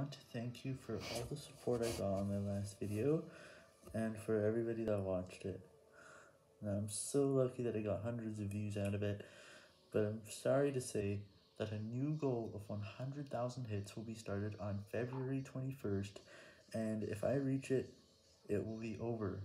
want to thank you for all the support I got on my last video, and for everybody that watched it. And I'm so lucky that I got hundreds of views out of it, but I'm sorry to say that a new goal of 100,000 hits will be started on February 21st, and if I reach it, it will be over.